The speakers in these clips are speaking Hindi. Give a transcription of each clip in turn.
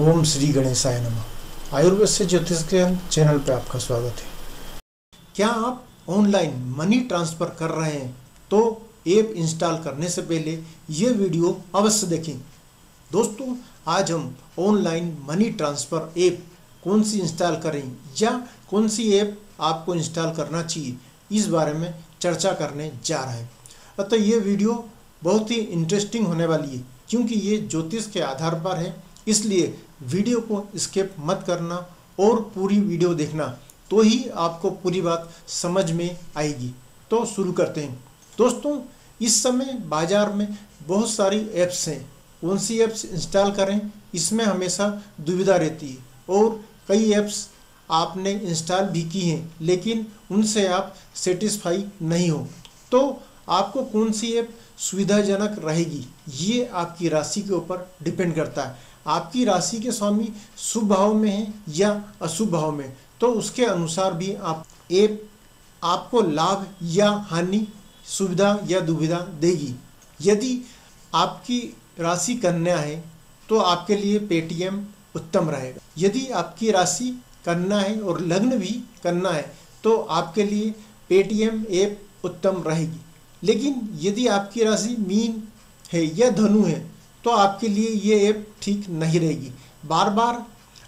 ओम श्री गणेशाय नमः। आयुर्वेद से ज्योतिष के चैनल पर आपका स्वागत है। क्या आप ऑनलाइन मनी ट्रांसफ़र कर रहे हैं? तो ऐप इंस्टॉल करने से पहले ये वीडियो अवश्य देखें। दोस्तों, आज हम ऑनलाइन मनी ट्रांसफ़र ऐप कौन सी इंस्टॉल करें या कौन सी ऐप आपको इंस्टॉल करना चाहिए, इस बारे में चर्चा करने जा रहे हैं। अतः ये वीडियो बहुत ही इंटरेस्टिंग होने वाली है, क्योंकि ये ज्योतिष के आधार पर है, इसलिए वीडियो को स्किप मत करना और पूरी वीडियो देखना तो ही आपको पूरी बात समझ में आएगी। तो शुरू करते हैं। दोस्तों, इस समय बाज़ार में बहुत सारी ऐप्स हैं। कौन सी ऐप्स इंस्टॉल करें? इसमें हमेशा दुविधा रहती है और कई ऐप्स आपने इंस्टॉल भी की हैं, लेकिन उनसे आप सेटिस्फाई नहीं हो। तो आपको कौन सी ऐप सुविधाजनक रहेगी? ये आपकी राशि के ऊपर डिपेंड करता है। आपकी राशि के स्वामी शुभ भाव में है या अशुभ भाव में तो उसके अनुसार भी आप एक आपको लाभ या हानि, सुविधा या दुविधा देगी। यदि आपकी राशि कन्या है तो आपके लिए पेटीएम उत्तम रहेगा। यदि आपकी राशि कन्या है और लग्न भी कन्या है तो आपके लिए पेटीएम ऐप उत्तम रहेगी। लेकिन यदि आपकी राशि मीन है या धनु है तो आपके लिए ये ऐप ठीक नहीं रहेगी। बार बार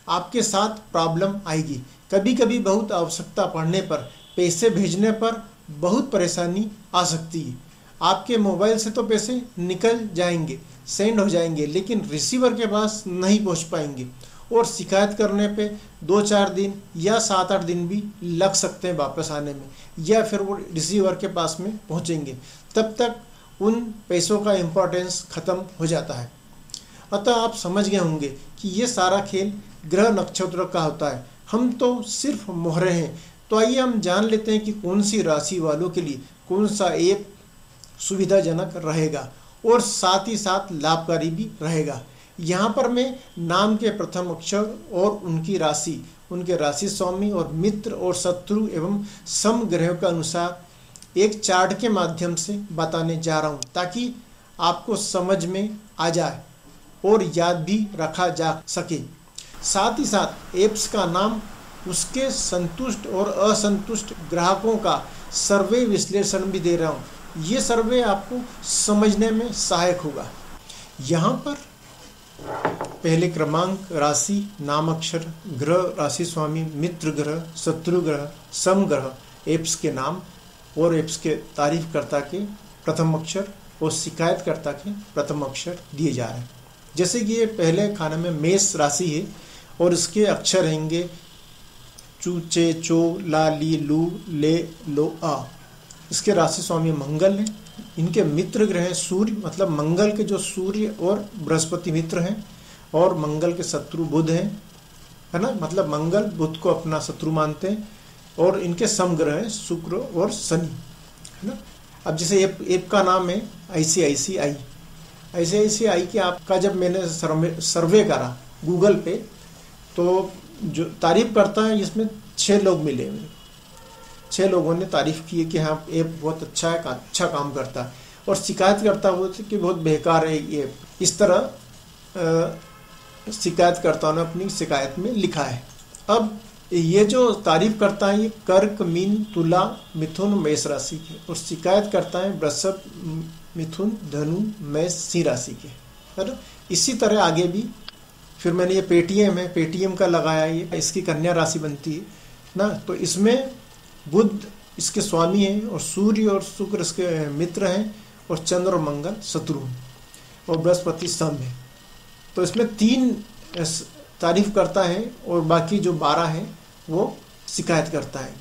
आपके साथ प्रॉब्लम आएगी। कभी कभी बहुत आवश्यकता पड़ने पर, पैसे भेजने पर बहुत परेशानी आ सकती है। आपके मोबाइल से तो पैसे निकल जाएँगे, सेंड हो जाएँगे, लेकिन रिसीवर के पास नहीं पहुँच पाएँगे और शिकायत करने पे दो चार दिन या सात आठ दिन भी लग सकते हैं वापस आने में या फिर वो रिसीवर के पास में पहुँचेंगे। तब तक उन पैसों का इम्पोर्टेंस ख़त्म हो जाता है। अतः आप समझ गए होंगे कि ये सारा खेल ग्रह नक्षत्र का होता है। हम तो सिर्फ़ मोहरे हैं। तो आइए हम जान लेते हैं कि कौन सी राशि वालों के लिए कौन सा ऐप सुविधाजनक रहेगा और साथ ही साथ लाभकारी भी रहेगा। यहाँ पर मैं नाम के प्रथम अक्षर और उनकी राशि, उनके राशि स्वामी और मित्र और शत्रु एवं सम ग्रहों के अनुसार एक चार्ट के माध्यम से बताने जा रहा हूँ, ताकि आपको समझ में आ जाए और याद भी रखा जा सके। साथ ही साथ एप्स का नाम उसके संतुष्ट और असंतुष्ट ग्राहकों का सर्वे विश्लेषण भी दे रहा हूँ। ये सर्वे आपको समझने में सहायक होगा। यहाँ पर पहले क्रमांक, राशि, नाम अक्षर, ग्रह, राशि स्वामी, मित्र ग्रह, शत्रु ग्रह, सम ग्रह एप्स के नाम और एप्स के तारीफकर्ता के प्रथम अक्षर और शिकायतकर्ता के प्रथम अक्षर दिए जा रहे हैं। जैसे कि ये पहले खाने में मेष राशि है और इसके अक्षर रहेंगे चू, चे, चो, ला, ली, लू, ले, लो, आ। इसके राशि स्वामी मंगल हैं। इनके मित्र ग्रह सूर्य मतलब मंगल के जो सूर्य और बृहस्पति मित्र हैं और मंगल के शत्रु बुध हैं, है ना? मतलब मंगल बुध को अपना शत्रु मानते हैं। और इनके समग्रह हैं शुक्र और शनि, है ना? अब जैसे ऐप ऐप का नाम है आई सी आई सी आई आई सी आई सी आई के आपका जब मैंने सर्वे सर्वे करा गूगल पे तो जो तारीफ़ करता है, इसमें छः लोग मिले मुझे छः लोगों ने तारीफ़ की है कि हाँ ऐप बहुत अच्छा है अच्छा काम करता है। और शिकायत करता हुआ कि बहुत बेकार है ये इस तरह शिकायतकर्ताओं ने अपनी शिकायत में लिखा है। अब ये जो तारीफ़ करता है, ये कर्क, मीन, तुला, मिथुन, मेष राशि के। और शिकायत करता है वृषभ मिथुन, धनु, मेष, सिंह राशि के। है ना? इसी तरह आगे भी। फिर मैंने ये पेटीएम है, पेटीएम का लगाया, ये इसकी कन्या राशि बनती है, ना? तो इसमें बुद्ध इसके स्वामी हैं और सूर्य और शुक्र इसके मित्र हैं और चंद्र और मंगल शत्रु और बृहस्पति सम है। तो इसमें तीन तारीफ़ करता है और बाकी जो बारह हैं वो शिकायत करता है।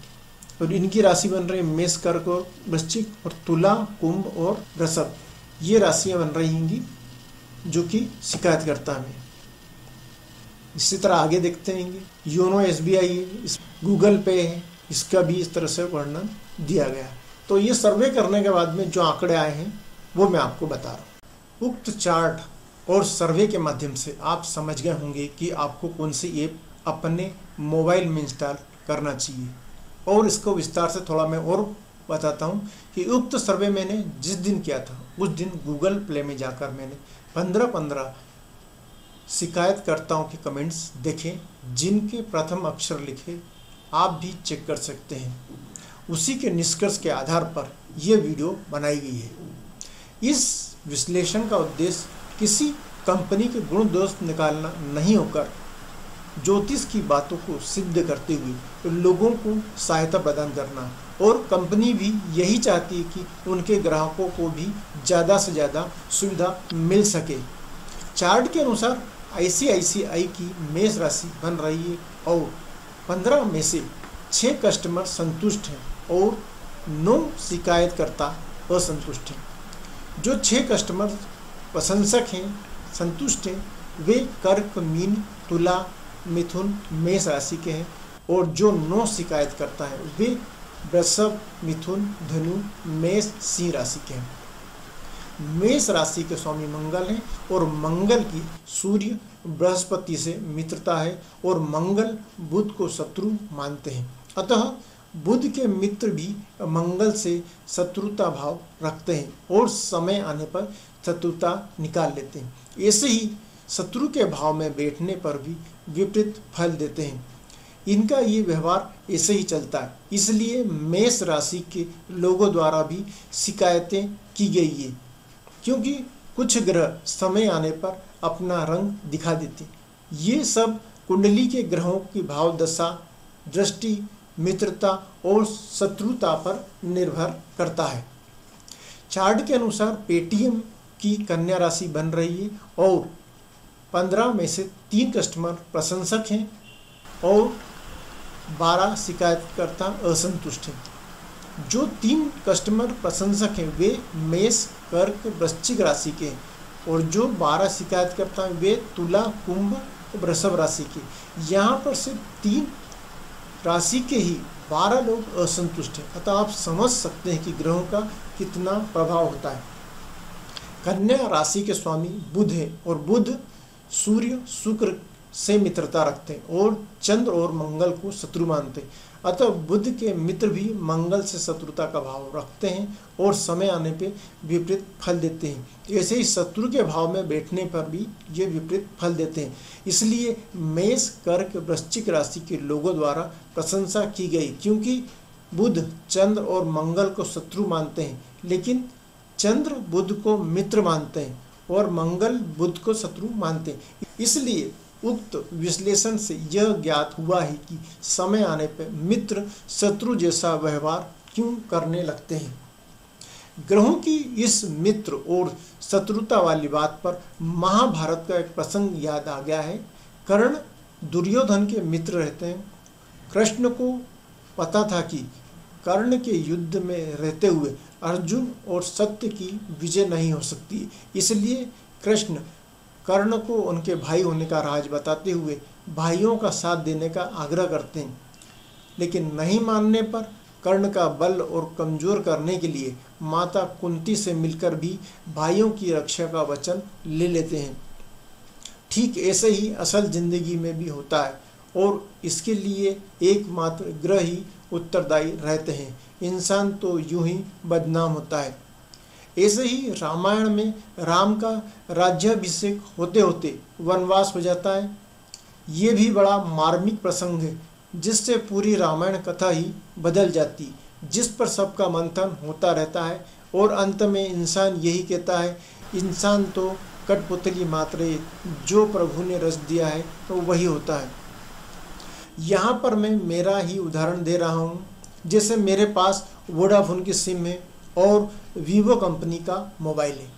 और इनकी राशि बन रही है मेष कर्क और वृश्चिक और तुला, कुंभ और रसभ। ये राशियाँ बन रही होंगी जो कि शिकायत करता है। इसी तरह आगे देखते हैं योनो एस बी आई है गूगल पे है, इसका भी इस तरह से वर्णन दिया गया। तो ये सर्वे करने के बाद में जो आंकड़े आए हैं, वो मैं आपको बता रहा हूँ। उक्त चार्ट और सर्वे के माध्यम से आप समझ गए होंगे कि आपको कौन सी ऐप अपने मोबाइल में इंस्टॉल करना चाहिए। और इसको विस्तार से थोड़ा मैं और बताता हूँ कि उक्त सर्वे मैंने जिस दिन किया था, उस दिन गूगल प्ले में जाकर मैंने पंद्रह पंद्रह शिकायतकर्ताओं के कमेंट्स देखें, जिनके प्रथम अक्षर लिखे, आप भी चेक कर सकते हैं। उसी के निष्कर्ष के आधार पर यह वीडियो बनाई गई है। इस विश्लेषण का उद्देश्य किसी कंपनी के गुण दोष निकालना नहीं होकर ज्योतिष की बातों को सिद्ध करते हुए लोगों को सहायता प्रदान करना। और कंपनी भी यही चाहती है कि उनके ग्राहकों को भी ज़्यादा से ज़्यादा सुविधा मिल सके। चार्ट के अनुसार आईसीआईसीआई की मेष राशि बन रही है और पंद्रह में से छः कस्टमर संतुष्ट हैं और नौ शिकायतकर्ता असंतुष्ट हैं। जो छः कस्टमर प्रशंसक हैं, संतुष्ट हैं, वे कर्क मीन तुला मिथुन मेष राशि के हैं और जो नौ शिकायत करता है, वे वृषभ, मिथुन, धनु, मेष, सिंह राशि के हैं। मेष राशि के स्वामी मंगल हैं और मंगल की सूर्य बृहस्पति से मित्रता है और मंगल बुध को शत्रु मानते हैं। अतः बुध के मित्र भी मंगल से शत्रुता भाव रखते हैं और समय आने पर शत्रुता निकाल लेते हैं। ऐसे ही शत्रु के भाव में बैठने पर भी विपरीत फल देते हैं। इनका ये व्यवहार ऐसे ही चलता है। इसलिए मेष राशि के लोगों द्वारा भी शिकायतें की गई है, क्योंकि कुछ ग्रह समय आने पर अपना रंग दिखा देते ये सब कुंडली के ग्रहों की भाव दशा, दृष्टि, मित्रता और शत्रुता पर निर्भर करता है। चार्ट के अनुसार पेटीएम की कन्या राशि बन रही है और पंद्रह में से तीन कस्टमर प्रशंसक हैं और बारह शिकायतकर्ता असंतुष्ट हैं। जो तीन कस्टमर प्रशंसक हैं, वे मेष, कर्क, वृश्चिक राशि के हैं और जो बारह शिकायतकर्ता हैं, वे तुला, कुंभ वृषभ राशि के यहाँ पर सिर्फ़ तीन राशि के ही बारह लोग असंतुष्ट हैं। अतः आप समझ सकते हैं कि ग्रहों का कितना प्रभाव होता है। कन्या राशि के स्वामी बुध है और बुध सूर्य शुक्र से मित्रता रखते और चंद्र और मंगल को शत्रु मानते अतः बुद्ध के मित्र भी मंगल से शत्रुता का भाव रखते हैं और समय आने पे विपरीत फल देते हैं। ऐसे ही शत्रु के भाव में बैठने पर भी ये विपरीत फल देते हैं। इसलिए मेष, कर्क, वृश्चिक राशि के लोगों द्वारा प्रशंसा की गई क्योंकि बुध चंद्र और मंगल को शत्रु मानते हैं, लेकिन चंद्र बुद्ध को मित्र मानते हैं। और मंगल बुद्ध को शत्रु मानते इसलिए उक्त विश्लेषण से यह ज्ञात हुआ है कि समय आने पर मित्र शत्रु जैसा व्यवहार क्यों करने लगते हैं। ग्रहों की इस मित्र और शत्रुता वाली बात पर महाभारत का एक प्रसंग याद आ गया है। कर्ण दुर्योधन के मित्र रहते हैं। कृष्ण को पता था कि कर्ण के युद्ध में रहते हुए अर्जुन और सत्य की विजय नहीं हो सकती। इसलिए कृष्ण कर्ण को उनके भाई होने का राज बताते हुए भाइयों का साथ देने का आग्रह करते हैं। लेकिन नहीं मानने पर कर्ण का बल और कमज़ोर करने के लिए माता कुंती से मिलकर भी भाइयों की रक्षा का वचन ले लेते हैं। ठीक ऐसे ही असल ज़िंदगी में भी होता है और इसके लिए एकमात्र ग्रह ही उत्तरदायी रहते हैं। इंसान तो यूँ ही बदनाम होता है। ऐसे ही रामायण में राम का राज्याभिषेक होते होते वनवास हो जाता है। ये भी बड़ा मार्मिक प्रसंग है, जिससे पूरी रामायण कथा ही बदल जाती, जिस पर सबका मंथन होता रहता है। और अंत में इंसान यही कहता है, इंसान तो कठपुतली मात्र जो प्रभु ने रच दिया है तो वही होता है। यहाँ पर मैं मेरा ही उदाहरण दे रहा हूँ। जैसे मेरे पास वोडाफोन की सिम है और वीवो कंपनी का मोबाइल है।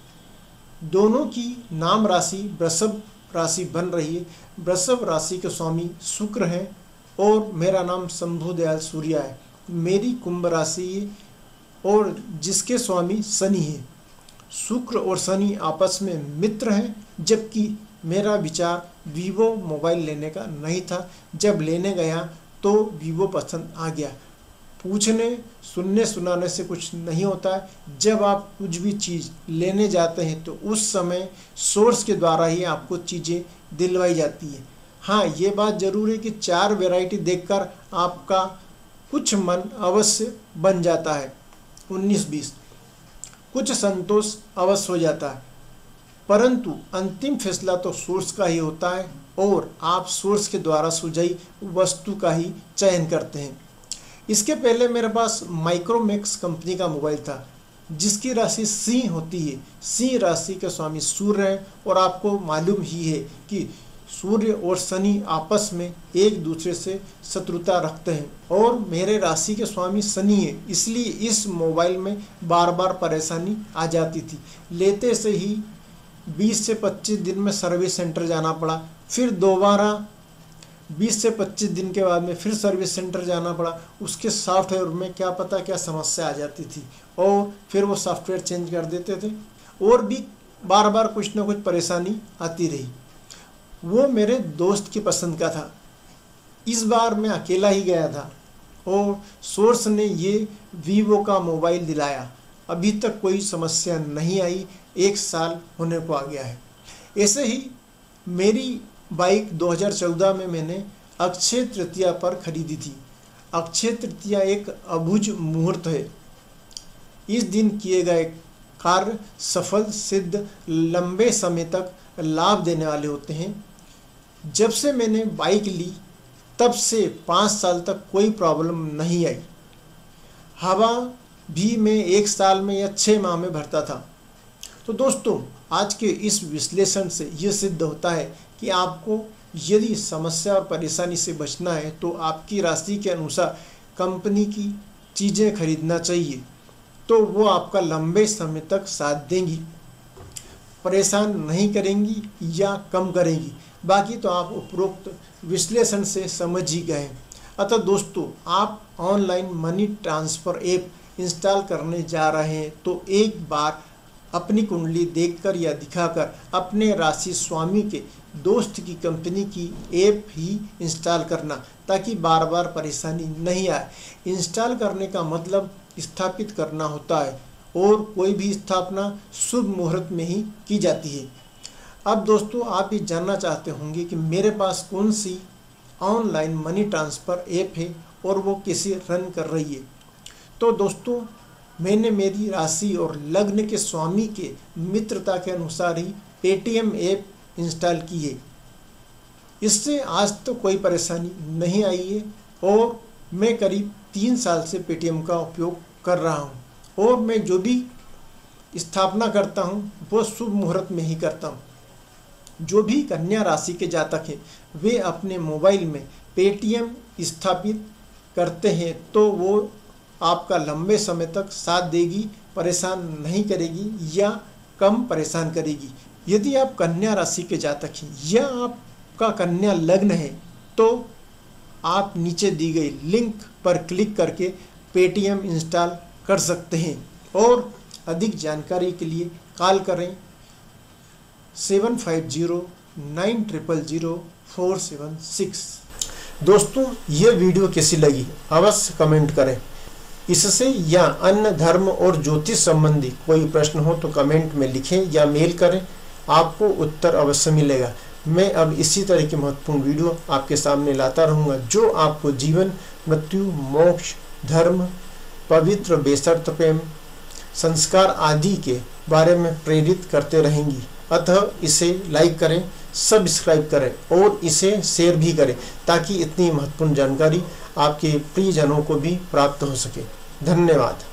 दोनों की नाम राशि वृषभ राशि बन रही है। वृषभ राशि के स्वामी शुक्र हैं और मेरा नाम शंभु दयाल सूर्या है। मेरी कुंभ राशि और जिसके स्वामी शनि है। शुक्र और शनि आपस में मित्र हैं, जबकि मेरा विचार वीवो मोबाइल लेने का नहीं था। जब लेने गया तो वीवो पसंद आ गया। पूछने, सुनने, सुनाने से कुछ नहीं होता। है जब आप कुछ भी चीज़ लेने जाते हैं तो उस समय सोर्स के द्वारा ही आपको चीज़ें दिलवाई जाती है। हाँ ये बात ज़रूर है कि चार वैरायटी देखकर आपका कुछ मन अवश्य बन जाता है। उन्नीस बीस। कुछ संतोष अवश्य हो जाता है। परंतु अंतिम फैसला तो सोर्स का ही होता है और आप सोर्स के द्वारा सुझाई वस्तु का ही चयन करते हैं। इसके पहले मेरे पास माइक्रोमैक्स कंपनी का मोबाइल था, जिसकी राशि सिंह होती है। सिंह राशि के स्वामी सूर्य हैं और आपको मालूम ही है कि सूर्य और शनि आपस में एक दूसरे से शत्रुता रखते हैं और मेरे राशि के स्वामी शनि है, इसलिए इस मोबाइल में बार बार परेशानी आ जाती थी। लेते से ही 20 से 25 दिन में सर्विस सेंटर जाना पड़ा। फिर दोबारा 20 से 25 दिन के बाद में फिर सर्विस सेंटर जाना पड़ा। उसके सॉफ्टवेयर में क्या पता क्या समस्या आ जाती थी और फिर वो सॉफ्टवेयर चेंज कर देते थे और भी बार बार कुछ ना कुछ परेशानी आती रही। वो मेरे दोस्त की पसंद का था। इस बार मैं अकेला ही गया था और सोर्स ने ये वीवो का मोबाइल दिलाया। अभी तक कोई समस्या नहीं आई। एक साल होने को आ गया है। ऐसे ही मेरी बाइक 2014 में मैंने अक्षय तृतीया पर खरीदी थी। अक्षय तृतीया एक अभुज मुहूर्त है। इस दिन किए गए कार्य सफल, सिद्ध, लंबे समय तक लाभ देने वाले होते हैं। जब से मैंने बाइक ली, तब से पाँच साल तक कोई प्रॉब्लम नहीं आई। हवा भी मैं एक साल में या छः माह में भरता था। तो दोस्तों, आज के इस विश्लेषण से ये सिद्ध होता है कि आपको यदि समस्या और परेशानी से बचना है तो आपकी राशि के अनुसार कंपनी की चीज़ें खरीदना चाहिए। तो वो आपका लंबे समय तक साथ देंगी। परेशान नहीं करेंगी या कम करेंगी। बाकी तो आप उपरोक्त विश्लेषण से समझ ही गए अतः दोस्तों, आप online money transfer app install करने जा रहे हैं तो एक बार अपनी कुंडली देखकर या दिखाकर अपने राशि स्वामी के दोस्त की कंपनी की ऐप ही इंस्टॉल करना, ताकि बार बार परेशानी नहीं आए। इंस्टॉल करने का मतलब स्थापित करना होता है, और कोई भी स्थापना शुभ मुहूर्त में ही की जाती है। अब दोस्तों, आप ये जानना चाहते होंगे कि मेरे पास कौन सी ऑनलाइन मनी ट्रांसफ़र ऐप है और वो कैसे रन कर रही है। तो दोस्तों मैंने मेरी राशि और लग्न के स्वामी के मित्रता के अनुसार ही पेटीएम ऐप इंस्टॉल की है इससे आज तो कोई परेशानी नहीं आई है और मैं करीब तीन साल से पेटीएम का उपयोग कर रहा हूँ और मैं जो भी स्थापना करता हूँ वो शुभ मुहूर्त में ही करता हूँ। जो भी कन्या राशि के जातक हैं, वे अपने मोबाइल में पेटीएम स्थापित करते हैं तो वो आपका लंबे समय तक साथ देगी, परेशान नहीं करेगी या कम परेशान करेगी। यदि आप कन्या राशि के जातक हैं या आपका कन्या लग्न है तो आप नीचे दी गई लिंक पर क्लिक करके पेटीएम इंस्टॉल कर सकते हैं। और अधिक जानकारी के लिए कॉल करें seven five zero nine triple zero four seven six. दोस्तों, ये वीडियो कैसी लगी? अवश्य कमेंट करें। इससे या अन्य धर्म और ज्योतिष संबंधी कोई प्रश्न हो तो कमेंट में लिखें या मेल करें। आपको उत्तर अवश्य मिलेगा। मैं अब इसी तरह की महत्वपूर्ण वीडियो आपके सामने लाता रहूँगा, जो आपको जीवन, मृत्यु, मोक्ष, धर्म, पवित्र बेसर्त प्रेम, संस्कार आदि के बारे में प्रेरित करते रहेंगी। अतः इसे लाइक करें सब्सक्राइब करें और इसे शेयर भी करें, ताकि इतनी महत्वपूर्ण जानकारी आपके प्रियजनों को भी प्राप्त हो सके। धन्यवाद।